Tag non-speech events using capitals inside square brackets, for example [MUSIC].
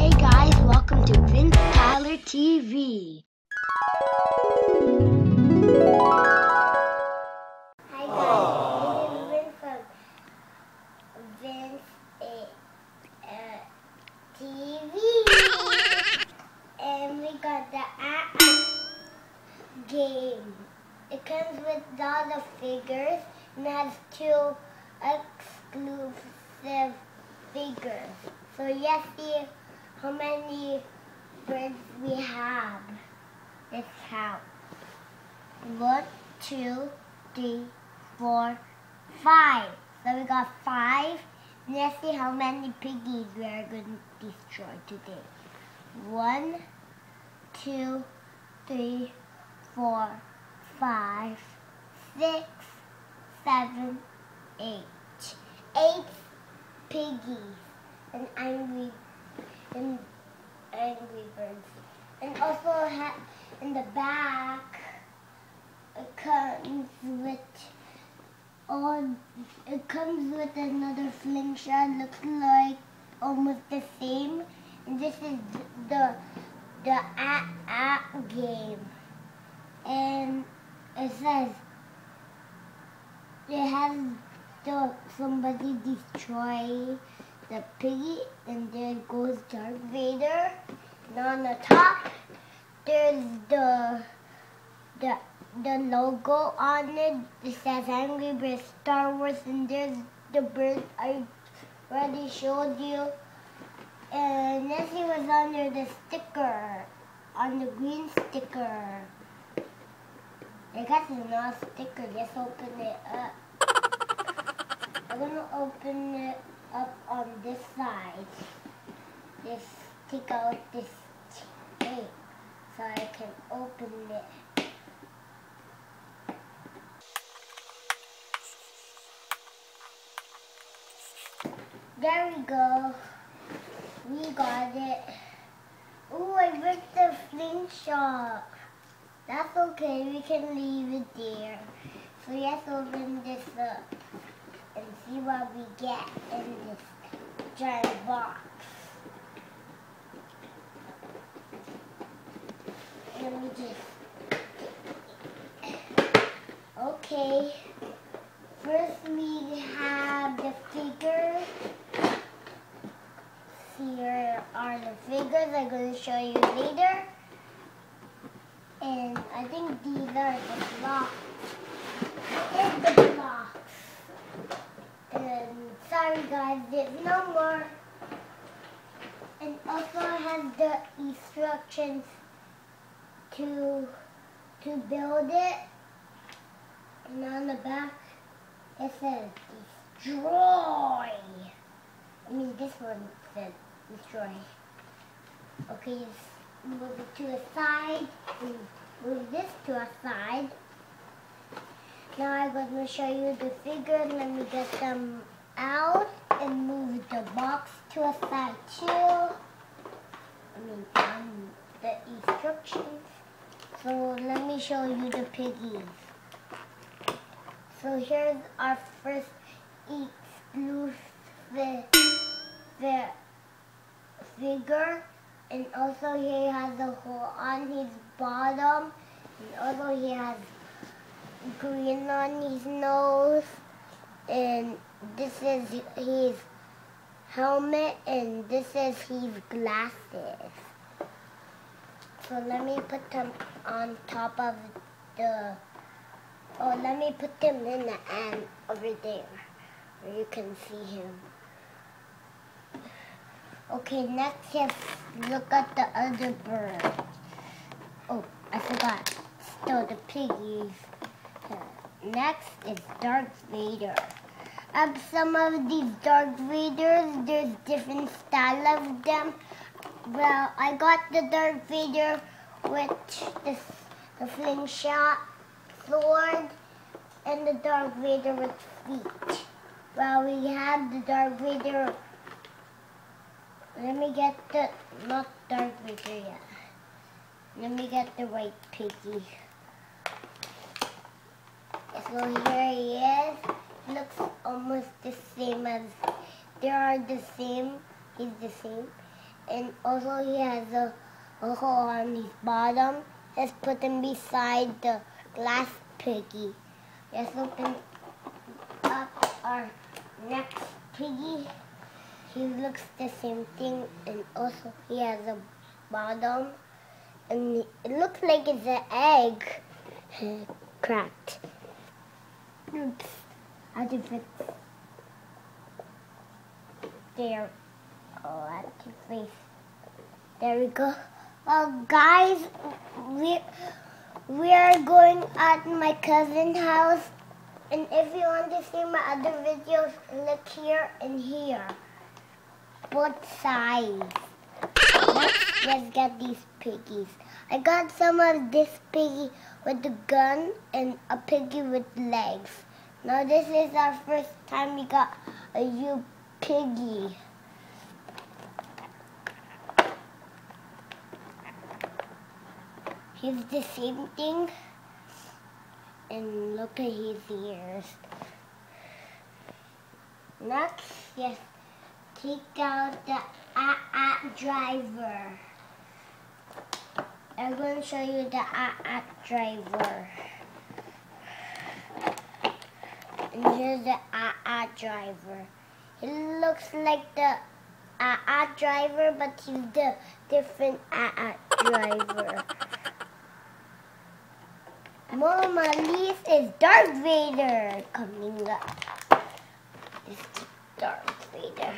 Hey guys, welcome to Vince Tyler TV. From Vince uh, TV, and we got the app game. It comes with all the figures and has two exclusive figures. So let's see how many birds we have. Let's count. One, two, three, four, five. So we got five. Let's see how many piggies we are going to destroy today. One, two, three, four, five, six, seven, eight. Eight piggies and angry and angry birds. And also ha- in the back it comes with all it comes with another slingshot looks like almost the same and this is the the AT AT game and it says it has the somebody destroy the piggy and then goes Darth Vader and on the top there's the the the logo on it. It says Angry Birds Star Wars and there's the bird I already showed you. And Nessie was under the sticker, on the green sticker. I guess it's not a sticker, just open it up. I'm gonna open it up on this side. Just take out this tape so I can open it. There we go. We got it. Oh, I ripped the slingshot. That's okay, we can leave it there. So let's open this up and see what we get in this giant box. Let me just. Okay. First we have the figures. Here are the figures I'm going to show you later. And I think these are the blocks. And the blocks. And sorry guys, there's no more. And also has the instructions to to build it. And on the back it says destroy. I mean this one says destroy. Okay, move it to a side. and Move this to a side. Now I'm going to show you the figures. Let me get them out and move the box to a side too. I mean, um, the instructions. So let me show you the piggies. So here's our first exclusive the figure. And also he has a hole on his bottom. And also he has green on his nose. And this is his helmet. And this is his glasses. So let me put them on top of the... Oh, let me put them in the end over there. Where you can see him. Okay, next let's look at the other bird. Oh, I forgot. Still the piggies. Next is Darth Vader. Of some of these dark Vaders, there's different style of them. Well, I got the dark Vader with the, the slingshot, sword, and the dark Vader with feet. Well, we have the dark Vader let me get the, not dark Vader yet. Let me get the white piggy. So here he is. Looks almost the same as, they are the same. He's the same. and also he has a, a hole on his bottom. Let's put him beside the glass piggy. Let's open up our next piggy. He looks the same thing and also he has a bottom and it looks like it's an egg [LAUGHS] cracked. Oops, I did fix there. Oh, that's your face. There we go. Well, guys, we we are going at my cousin's house, and if you want to see my other videos, look here and here, both sides. Let's, let's get these piggies. I got some of this piggy with a gun and a piggy with legs. Now this is our first time we got a new piggy. He's the same thing. And look at his ears. Next, yes, take out the ah driver. I'm going to show you the ah driver. And here's the ah driver. He looks like the ah driver, but he's the different ah driver. Mama Leaf is Darth Vader coming up. This is Darth Vader.